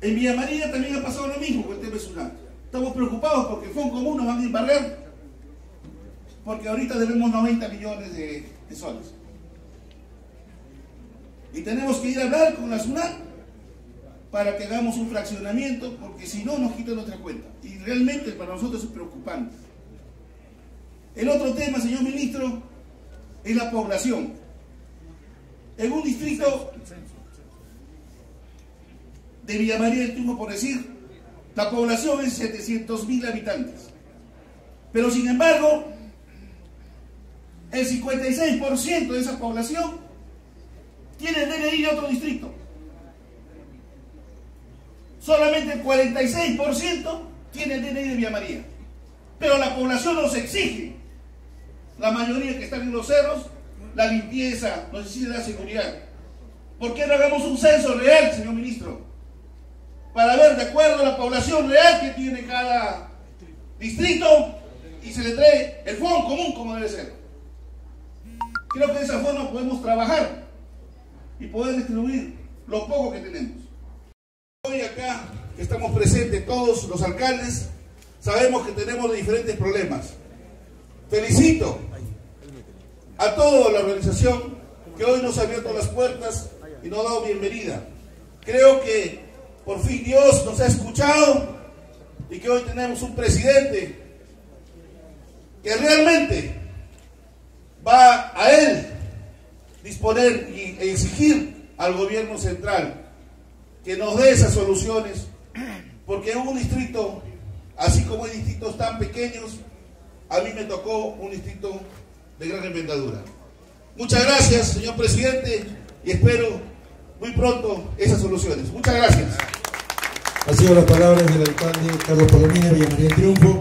En Villa María también ha pasado lo mismo con el tema de Sunat. Estamos preocupados porque Fondo Común nos van a embargar porque ahorita debemos 90 millones de, de soles. Y tenemos que ir a hablar con la SUNAT para que hagamos un fraccionamiento, porque si no nos quitan nuestra cuenta. Y realmente para nosotros es preocupante. El otro tema, señor ministro, es la población. En un distrito de Villa María del por decir, la población es 700 mil habitantes. Pero sin embargo, el 56% de esa población tiene el DNI de otro distrito. Solamente el 46% tiene el DNI de Villa María. Pero la población nos exige. La mayoría que están en los cerros, la limpieza, nos exige la seguridad. ¿Por qué no hagamos un censo real, señor ministro? Para ver de acuerdo a la población real que tiene cada distrito y se le trae el fondo común como debe ser. Creo que de esa forma podemos trabajar y poder distribuir lo poco que tenemos. Hoy acá estamos presentes todos los alcaldes, sabemos que tenemos diferentes problemas. Felicito a toda la organización que hoy nos ha abierto las puertas y nos ha dado bienvenida. Creo que por fin Dios nos ha escuchado y que hoy tenemos un presidente que realmente va a él disponer e exigir al gobierno central que nos dé esas soluciones, porque en un distrito, así como hay distritos tan pequeños, a mí me tocó un distrito de gran envergadura. Muchas gracias, señor presidente, y espero muy pronto esas soluciones. Muchas gracias. Ha sido las palabras del alcalde Carlos Palomino, Villa María Triunfo.